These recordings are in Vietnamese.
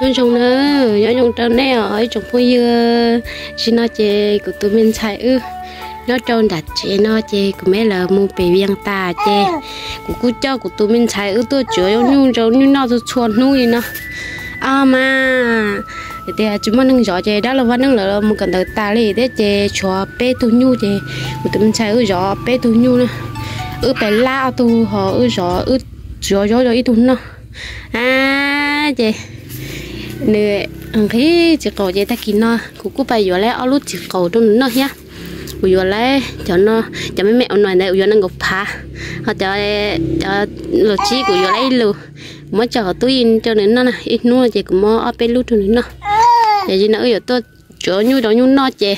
nhân trong nữa. Nhân trong trồng này ở trong phố dưa. Chỉ nó chè của tụi mình xài ư. Nó trồng đặt chè nó chè của mấy là mua bề viên ta chè của cô cho của tụi mình xài ư. Tôi chữa nhon nhung trồng như nó tôi chuồn nuôi nó à mà. Thì chúng mình nâng gió chè đó là vẫn nâng là một cần tới ta đi để chè cho bé tu nhu chè của tụi mình xài ư gió bé tu nhu nữa. Ư bé lao tu họ, ư gió ư gió gió gió ít tu nó. À chè nè anh thấy chỉ cầu vậy ta kín nó cũng cứ phải vừa lấy ở lúc chỉ cầu trong nó nhá. Vừa lấy cho nó, cho mấy mẹ ông nói này vừa nó ngọc phá. Họ cho cho lô chi của vừa lấy lù. Mới cho tôi in cho nên nó nè. Ít nữa chỉ cũng mua ở bên cho trong nó. Vậy gì nữa giờ tôi chỗ nhu đó nhu nó chè.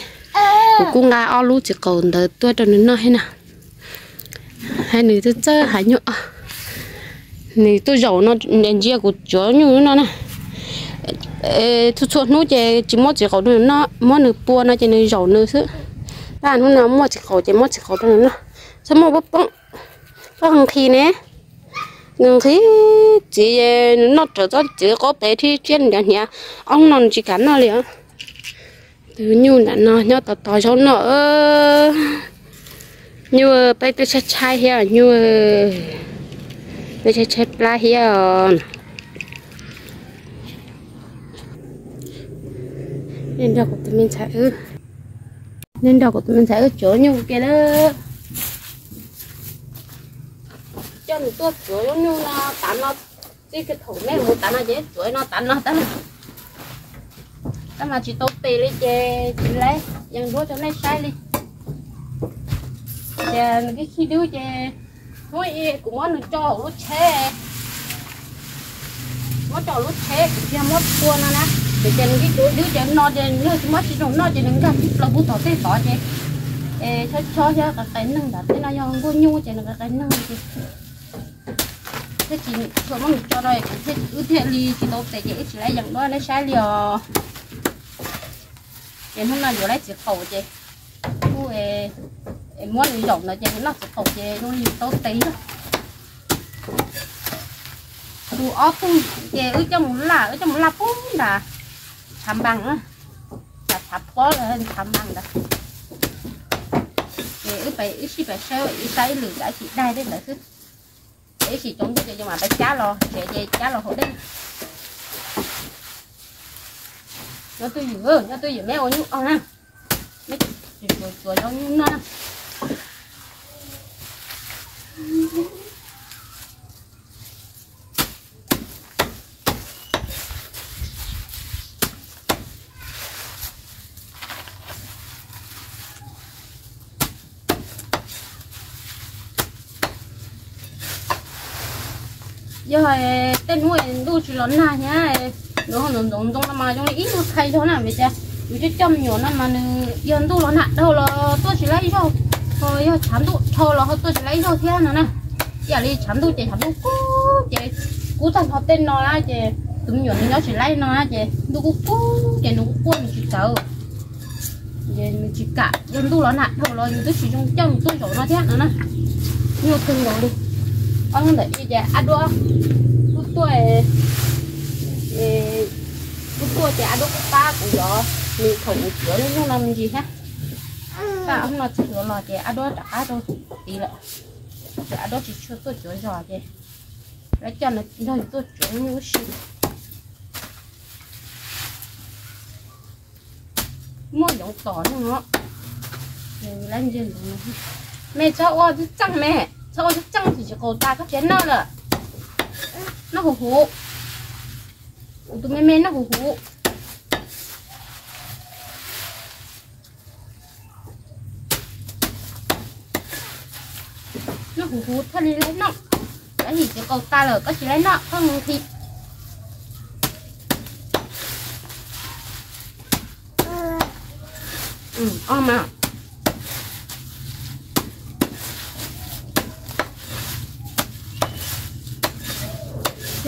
Cũng cũng ngã ao lúc chỉ cầu đợi tôi cho nên nó, hay nè. Hay nữa tôi chơi hay nhọ này tôi giàu nó nên chia của chỗ nhu nó nè thu chuột nó chỉ chỉ mất chỉ khẩu thôi nó mất nửa bua nó chỉ nửa dầu nửa thứ. Ta nó nó mất chỉ khẩu, chỉ mất chỉ khẩu thôi nó sao mà bắp bông có hàng khi nè. Hàng khi chỉ ờ, nó trở ra chỉ có bé thì trên nhà nhà. Ông nó chỉ cắn nó liền. Từ nhu là nó nhớ tao tao cho nó như bây tôi sẽ chai here như bây giờ chết la here nên đầu của tụi mình chạy ư nên đầu của tụi mình chạy ư chỗ nhung kia đó. Cho mình tôi chỗ nhung nó tán nó. Cái cái thủ mấy một tán nó dễ chỗ nó tán nó, tán tao mà chỉ tốt tì lấy chè chỉ lấy. Dần đua cho lấy sai đi. Chè cái khi đứa chè mỗi cũng món được cho lúc chè. Món cho lúc chè kia món cua nó nè để trên cái đứa đứa trên nó trên nó mất chỉ nó trên những cái là bút tỏ tê tỏ chứ ê, cho cho cho cái cái năng đặt thế nào cho cô nhu trên cái cái năng thì thế chỉ cho nó cho rồi. Thế ưu thế ly chỉ đâu để chỉ lấy dòng đó lấy sai liò trên hôm nay vừa lấy chỉ khẩu chứ cô ê muốn đi dòng nó trên nó chỉ khẩu chứ nó đi tốt tí đó. Tu ốp tung ở trong một là ở trong một là bún đã thăm bằng á là thập có là hơn thăm bằng đó để ở phải ít xí phải sơ ít sai lửa đã chỉ đây đấy là thứ ít xí chống cho nhưng mà phải chá lo chè chè chá lo hộ đấy nó tôi vừa nó tôi dữ mẹ ôi nhú ô nè mấy chuột chuột nó nhú nó giờ tên nuôi đu chỉ lớn là nhá nó không giống giống trong mà trong ít nó thay cho nào vậy chứ vì chứ chăm nhiều năm mà ừ, giờ đu lớn hạn đâu là tôi chỉ lấy cho thôi, giờ chán đu thôi là tôi chỉ lấy cho thế nào nè giờ đi chán đu chỉ chán đu cú chỉ cú thằng họ tên nó là chỉ tụm nhiều nó chỉ lấy nó là chỉ đu cú cú chỉ nó cú mình chỉ sợ giờ mình chỉ cả yên đu lớn nặng thôi là tôi chỉ trong trong tôi chỗ nó, thế nào nè nhiều từng rồi đi ông đã đi chè ăn đua. Cút tuổi cút tuổi chè ăn đua ta cũng có mình không chữa nên không làm gì hết. Ta ông là chữa là chè ăn đua đã à, đâu tí lại chè ăn đua chỉ chưa tôi chữa rồi chè lấy cho nó rồi tôi chữa như gì. Mua giống tỏi nữa. Mình lên trên mẹ cho ô chứ chẳng mẹ cho chắc chắn chỉ có ta các chén nào rồi nó hù hù tụi mẹ mẹ nó hù hù nó hù hù thôi đi lấy nó cái gì chỉ có ta là có chỉ lấy nó không thịt ừ ôm mà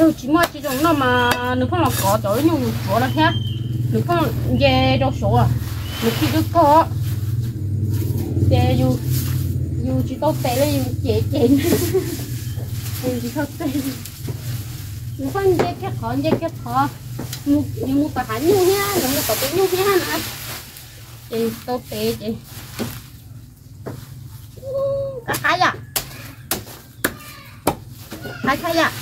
rồi chỉ mua chỉ dùng nó mà nếu không là có tới nhiều chỗ là khác. Nếu không về đâu số à? Nếu khi được có. Về dù dù chỉ tốt tệ là dù dễ chén dù chỉ tốt tệ. Nếu không dễ kết khó, dễ kết khó. Mua nhưng mua phải hẳn như nha nhưng mua bà cũng như nha nè. Chị tốt tệ chị. Cá khai à dạ. khai khai à dạ.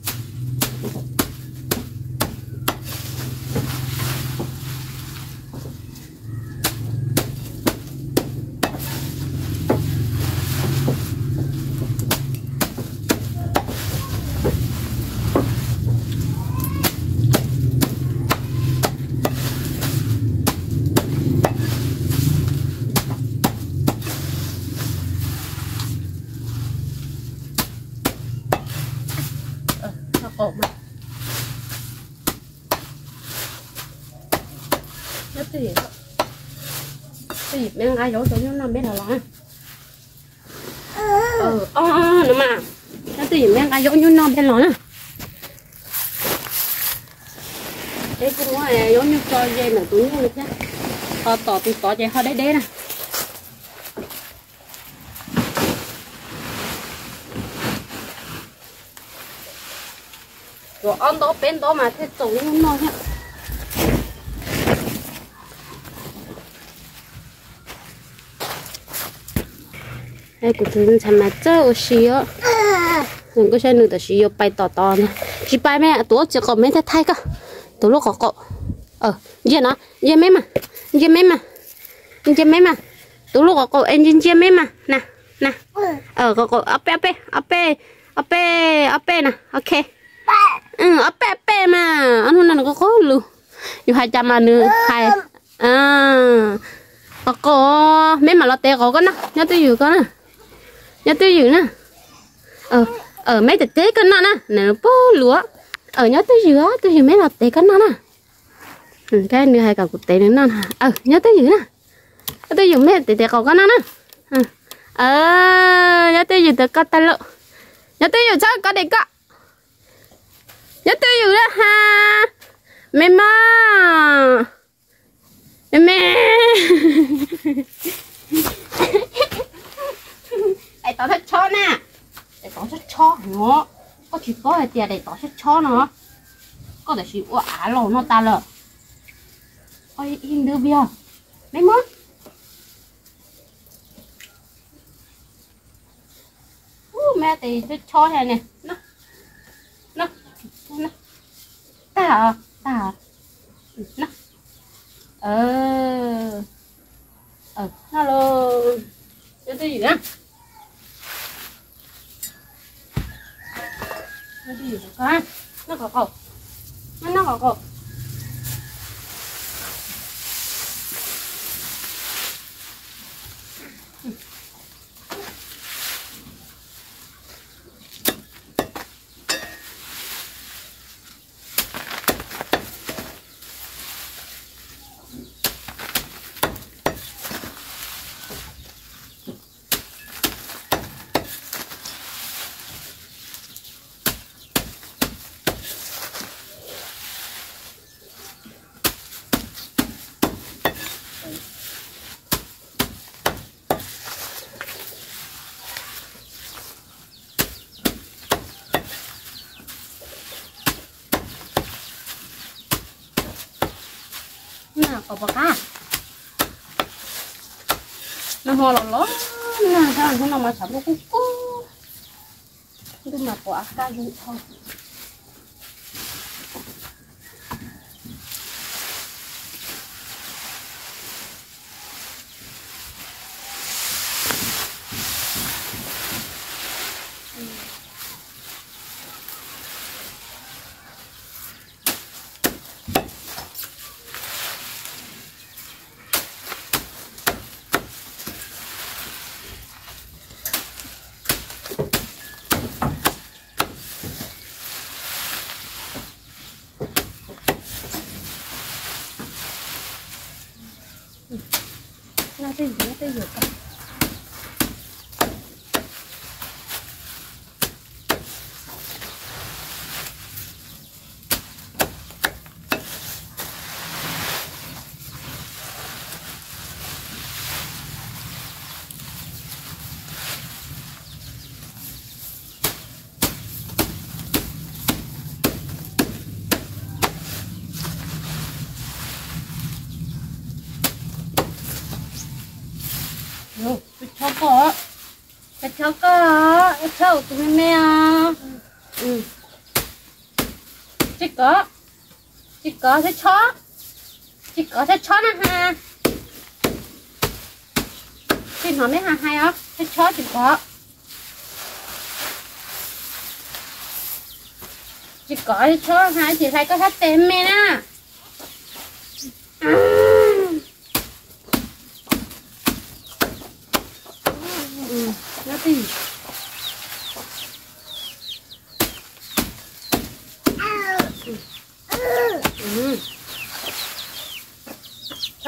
cái tùy mấy ai dỗ chỗ nó biết là lắm ờ ờ, ờ nó mà. Cái tùy mấy ai dỗ như nó biết đó nè cái cũng có dỗ như cho dây mà túi như chứ. Họ tỏ thì tỏ dây họ đấy đấy nè. Rồi ăn đó bên đó mà, thế trồng nó nhá. ai cũng thường chăm mà chơi ô xí ó thường có chơi nữa thì bay to to mẹ tổ chỉ có mấy cái thay cơ tổ lúc có cọ ờ giờ nó giờ mấy mà giờ mấy mà giờ mấy mà tổ lúc có cọ em giờ mấy mà nè nè ờ có cọ ấp ấp ấp ấp ấp nè ok ừ ấp ấp mà anh hôm nay nó có luôn dù hai trăm mà nữa hai à có cọ mấy mà lo tè có cái nè nhớ tôi vừa có nè nhà tôi giữ nè. Ở ở mấy thực tế con nè nè nó bó lúa. Ở nhà tôi á tôi giữ mấy lọt tế con nè. Ừ, cái nữa hay cả cục tế nữa nè ở nhà tôi giữ nè. Tôi dùng mấy tế tế cậu con nè. Ừ. Ờ nhớ tôi dùng từ có tay lộ nhớ tôi dùng sao có để có nhớ tôi dùng đó ha. Mẹ mò. Mẹ mẹ. nó có chỉ có cái tiền để tao thích cho nó có thể chỉ ủa á lồ nó ta lợ ôi in đưa bia mấy món mẹ thì cho cho này nè nó nó nó ta ta nó ờ ờ hello cái gì nữa nó gì nữa con nó có cổ nó nó có cổ nè có bạc à nó hoa lỏng lỏng nè cái này nó mà sắm nó cũng cú nhưng mà quả gì thôi nó tới giữa tới giữa cả Yo, cái chó có. Cái chó đâu, tụi chó mẹ mẹ à. Ừ. chị có. chị có thế chó. chị có thế chó nè ha. Chị nói mấy hà hay á. thế chó chị có. chị có thế chó, hai chị thấy có thắt tên mẹ nè. nó thì ừ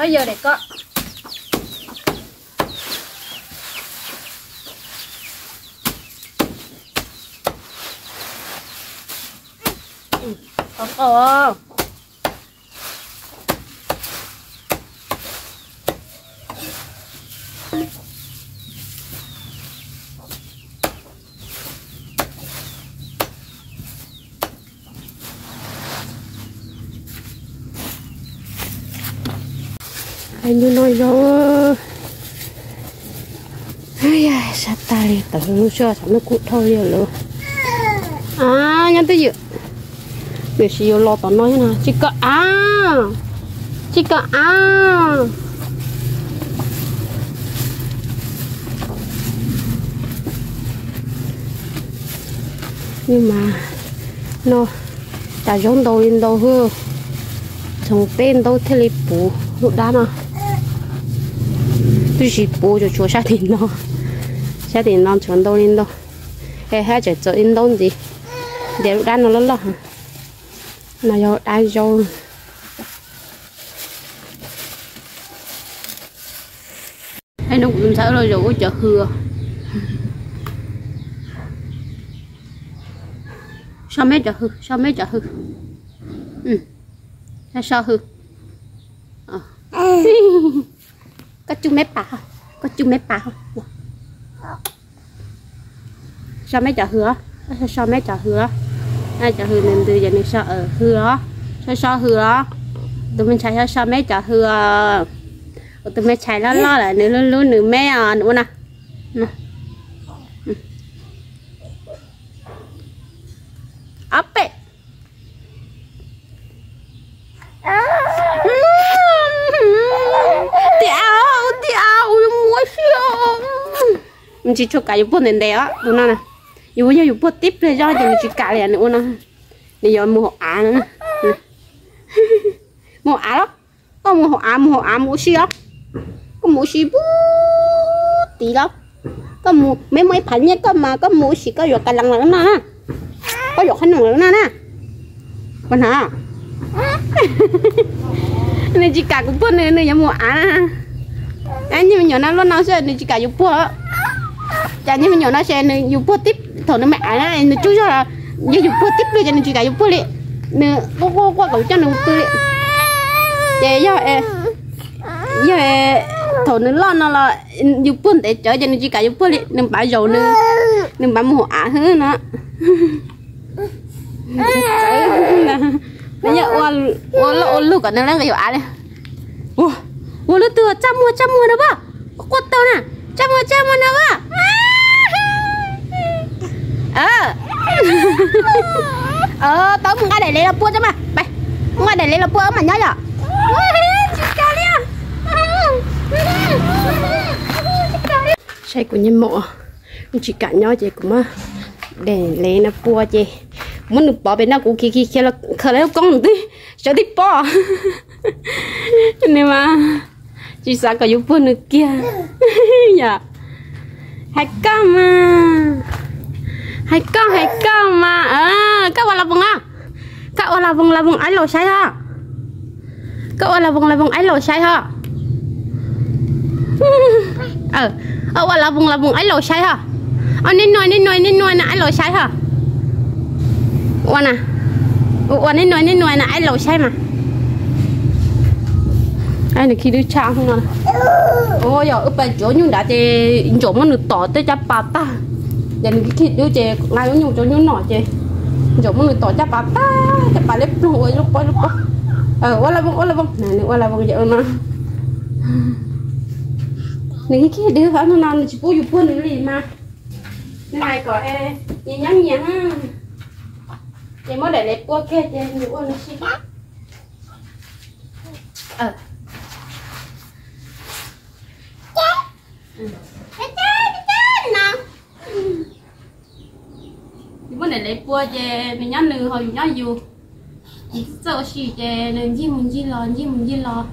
bây giờ để có ừ. có anh như nói nó ai à sát ta đi tự nó cho nó cút thôi liền luôn à nhắn tới dự. Việc gì lo tao nói nè. Chỉ có à. Chỉ có à. Nhưng mà, nó đã giống đâu lên đâu tên đâu thế lý bù lúc đó nào tôi chỉ cho chúa gia đình nó gia đình nó chuẩn đâu lên đâu hay hay chỉ cho in đâu gì để lúc nó lớn hả nó vô ai vô hay nó cũng sợ rồi rồi chợ hừa sao mấy chợ hư sao mấy chợ hư ừ sao hư ờ có chung mép bà không? Có chung mép bà không? Sao mấy chợ hứa? Sao mấy chợ hứa? Ai chợ hứa nên từ giờ này sao ở hứa. Sao sao hứa? Tụi mình chạy sao mấy chợ hứa? Tụi mình chạy lo lo lại nữa luôn luôn nữa mấy à nữa nè. Ừ. Ấp ấy. Mình chỉ cho cả yêu bốn đến đây á, đúng không nè? Yêu yêu yêu bốn tiếp rồi cho mình chỉ cả liền nữa nè. để giờ mua hộp á nữa. Mua á lắm Có mua hộp á, mua hộp á, mua lắm, Có mua xí bút tí lắm Có mua mấy mấy phần nhé, có mà có mua xí có rồi cả lần lần nè. Có rồi khăn lần nè nè. Con hả? nên chỉ cả cũng bớt nên giờ mua á anh nhưng mà nhỏ nó luôn nào sẽ nên chỉ cả dùng bớt chả như mình nhỏ nó sẽ nó dùng bút tiếp. Thằng nó mẹ á nó chú cho là như dùng bút tiếp bây giờ nó chỉ cả dùng bút đi nó cô cô qua cậu cho nó bút đi để giờ em giờ thằng nó lo, nó là dùng bút để chở, cho nó chỉ cả dùng bút đi nên bảo dầu nên nên bảo mua á hơn nó. Bây giờ ô ôn ô ôn lúc còn đang cái ả này ô ô lúc từ trăm mua trăm mua nó bao quất tao nè. Chăm mua chăm mua nào ba ờ. Ờ tớ muốn ai để lấy là bua cho mà bây muốn ai để lấy là bua mà nhớ nhở. Chạy của nhân mộ. Chị cả nhau chị cũng để lấy là bua chị. Muốn được bỏ bên nào cũng kia kia kia là khờ lấy con tí. Cho đi bỏ. Nên mà chị sao có giúp nữa kia. Dạ. Hãy có mà. Hãy có hãy có mà. Ờ, à các bạn là vùng à? Các bạn là vùng là vùng ấy lộ sai ha ờ, các bạn là vùng là vùng ấy lộ sai ha ờ ờ bạn là vùng là vùng ấy lộ sai ha ờ nên nói nên nói nên nói là ấy lộ sai ha quan à? Quan nên nói nên nói là ấy lộ sai mà ai này khi đứa cha không nào ôi giờ ướp bên chỗ nhưng đã chê chỗ mà được tỏ tới chắp bà ta. Giờ này khi đứa chê ngay cũng nhung chỗ nhung nọ chê. Chỗ mà được tỏ chắp bà ta. Chắp bà lép nó hồi lúc quay lúc quay ờ quá là bông quá là bông này quá là bông giờ nó này khi đứa phải nó nào chỉ bố dục quân gì mà. Cái này, có e. Nhẹ nhàng, nhẹ ha mới để đẹp qua kia chê nhiều quá nó xí ờ. Bữa này lấy bùa cho mình nhớ nữ hồi nhớ dù. Sợ gì cho nên gì muốn gì lo gì muốn gì lo.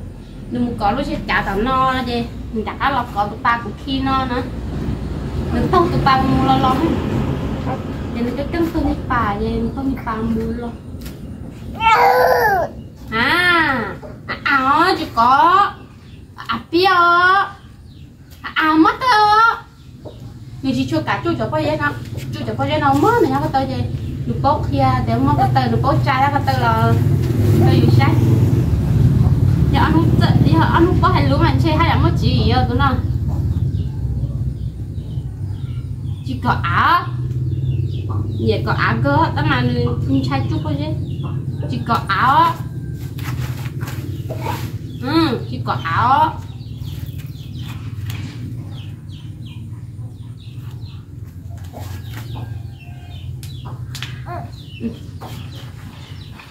Nên một có lúc sẽ trả tao no chứ. Mình đã lọc có tụi ba cũng khi no nữa. Đừng không tụi ba mua lo lo để nó cái cân phương đi bà vậy không đi bà mua lo. À à à chỉ có. À biết à mất rồi người chỉ cho cả chú cho coi vậy nào chú cho coi vậy nào mất này nó có tới gì được bốc kia, để mong có tờ được bốc trai nó có tờ là tờ gì sai giờ anh không tự giờ anh không có hành lúa anh chơi hay là mất chỉ gì tụi nó chỉ có áo vậy có áo cơ, tao mà không sai chút coi chứ. Chỉ có áo ừ chỉ có áo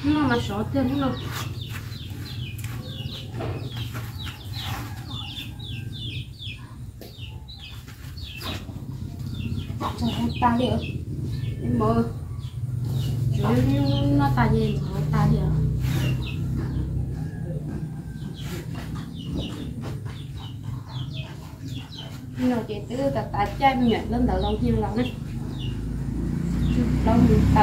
nó mà sợ tên nó trời ơi ta liệu em mơ chú nó ta gì mà ta liệu nó chị tư ta ta cha nhện lên đầu lòng hiên lòng này mình tự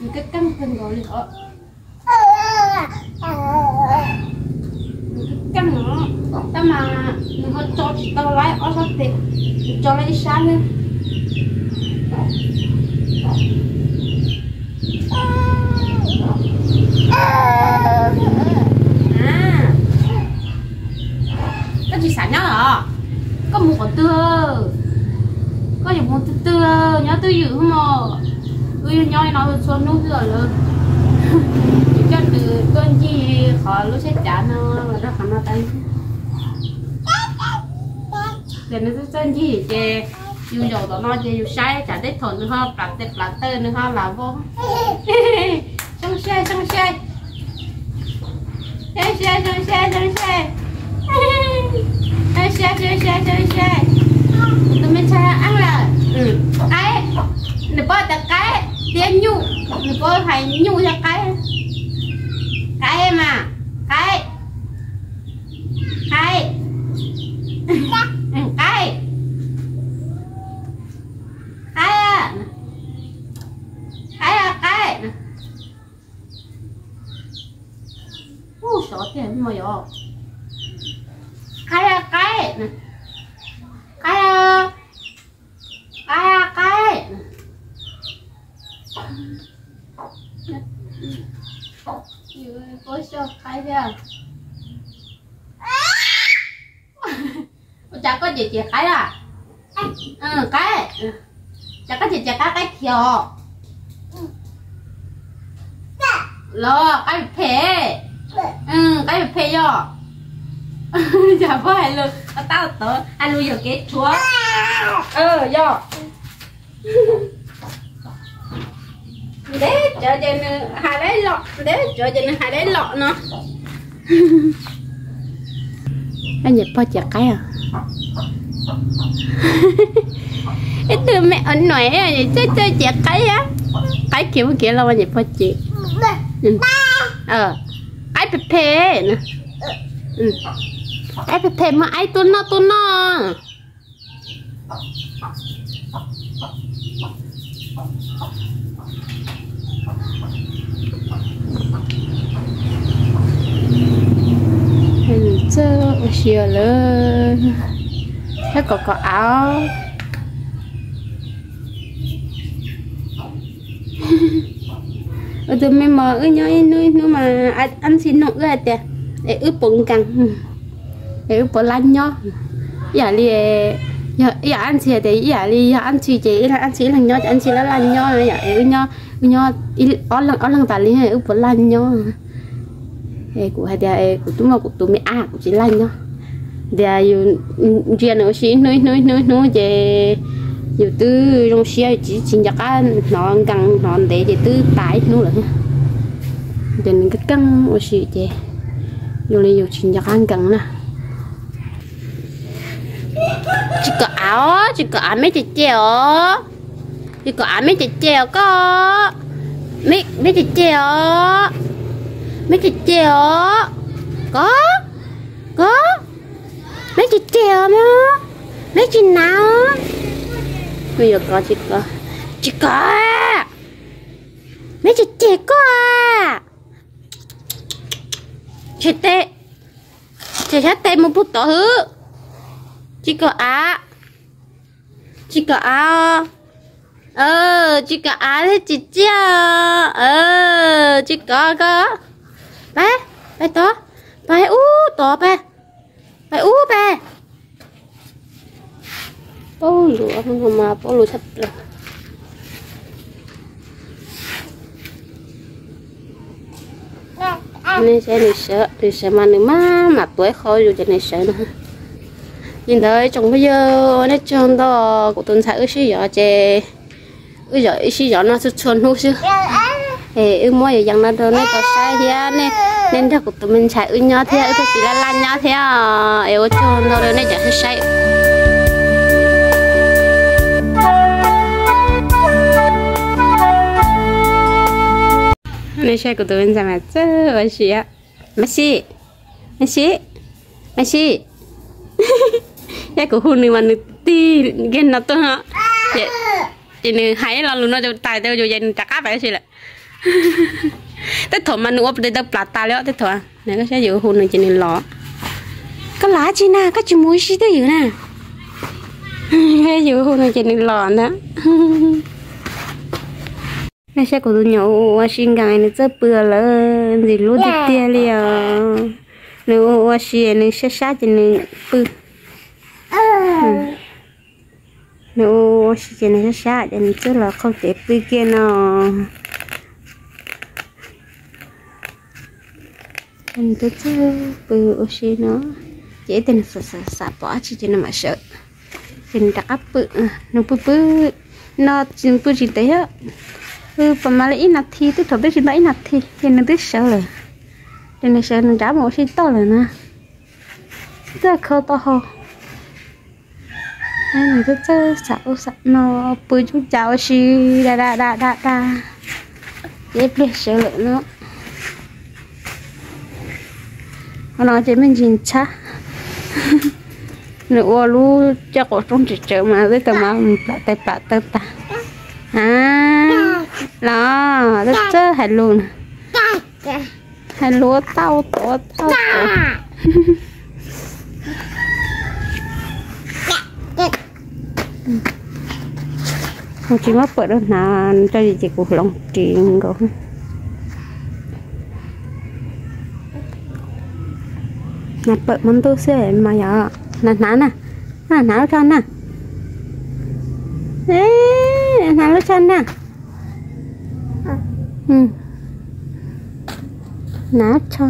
những cái căng thân gọi nữa cái căng nữa. Tao mà mình hơi cho chị tao lái ở sao tiền cho lấy sáng lên. À. Cái chỉ sản nhá có một con tưa có gì một tưa nhớ tư dữ không mà ui nhoi nó xuống nút rồi luôn cho từ con gì khó lúc sẽ trả nó, mà nó không nó tay để nó chân gì chè, dù dầu đó nó chè dù sai trả tết thôn nữa ha đặt tết là tơ nữa ha, là vô. Xong xe xong xe. Xe xe xong xe xong xe. Xe xe xe xe xe xe. Tụi mình xe ăn là ừ. Cái nó bỏ được cái tiếng nhụ nó bỏ phải nhụ cho cái cái em à cái cái Ừ, cái cái à cái à cái ô sợ tiền mà yo cái à cái cái à cái à cái có sợ cái chưa chả có gì chị cái à ừ cái. Chả có gì chị cái cái kiểu lo cái phê. Ừ cái phê yo chả phải luôn. Tao tao anh nuôi giờ cái chúa. Ừ yo để cho trên hai đấy lọ, để cho trên hai đấy lọ nó. Anh nhật bao chặt cái à? cái từ mẹ anh nói à chơi chơi chẹt cái á. Cái kiểu kiểu là anh nhật bao chặt ừ. ờ. Ai bẹp phê nè. Ừ. ai bẹp phê mà ai tuôn nó tuôn nó. Hình chơ xìa lơ thế có có áo. Ở từ mẹ mở ư nhớ nuôi nuôi mà à, ăn xin nộp ra tè để ướp bụng căng để ướp bụng lăn nhó. Giờ đi giờ giờ ăn xì để giờ đi giờ ăn xì chỉ là ăn xì là nhó ăn xì là lăn nhó giờ ư nhó ư nhó ở lần ở lần tài lý ướp bụng lăn nhó. Ê, của hai đứa ê, của tụi mà của tụi mẹ à của chỉ lăn đó Dạ, đè yêu chuyện nó xí nói nói nói nói về yêu tư trong xí chỉ chỉ nhắc ăn nó gần nó để để tư tải nó là nên cái căng ở xí chứ yêu này yêu chỉ nhắc ăn gần nè. Chỉ có áo chỉ có áo mấy chị treo chỉ có áo mấy chị treo có? Mấy mấy chị treo mấy chị treo có có mấy chị chèo mà mấy chị nào? Bây giờ có chị có. Chị có. À. chị chè có à. chị tê. Chị hát tê một phút tỏ hứ. Chị có á. Chị có á. Ờ chị có á thế chị chèo. Ờ chị có có. Bé bé to bé, ú to bé bé u bé bố lụa không mà bố lụa thật rồi. Nên sẽ đi sợ đi sợ mà nữa má mà tuổi khó dù cho nên sợ nữa nhìn thấy chồng bây giờ nó chồng đó của tuần sai ước sĩ giờ chè. Ước giờ ước sĩ giờ nó sẽ tròn hú chứ. Dạ, thì ước mỗi giờ nó đâu nó có sai thế nên nên thật à. của tụi mình sai ước nhau thế ước chỉ là lan nhau thế à. Ước tròn đâu nó giờ sai. Nên sai của tụi mình sao mà chứ Mà sĩ á. Messi mà Messi ya của hôn này mà nữ ti ghen nó tôi hả? Chị chị nữ hãy là luôn nó cho tài tao cho dành chắc áp vậy xí lại. tết thổ mà ốp đây đâu plata ta léo tết thổ này có sẽ giữ hôn này chị nữ lọ. Có lá chị na có chị muối xí tới giữ nè. Cái giữ hôn này chị nữ lọ đó này sẽ của tôi nhậu xin gài nó rất bừa là gì luôn tiếp tia liền nếu xin nó sẽ sát chị nữ bừa nếu chỉ này xa thì chứ là không thể bị kia nó anh tôi chứ bự oxy nó dễ tình sợ sợ sợ bỏ chỉ cho nó mà sợ. Tình đặc áp bự à, nó bự bự. Nó chỉ bự chỉ thế á. Ừ bà mà lấy nát thì tôi thổi tôi chỉ lấy nát thì thì nó biết sợ rồi. Thì nó sợ nó trả một xí to rồi nè. Rất khó to hơn anh tôi chơi sạo sạo nó bơi chút cháu xí, đa đa đa đa đa. Dễ biết sợ lượng nữa. Nó chỉ mình nhìn cha. Nữa lu chắc có trong chỉ chờ mà với tầm mà bạ tay bạ tơ ta. À là rất chơi hay luôn hay lúa tao tổ tao tổ không chỉ mất bữa đó là cho gì chị cuộc lòng chuyện rồi nè bợ món tôi xe mà giờ nè nà nè nà nà chân nè ê nè chân nè ừ. Nà cho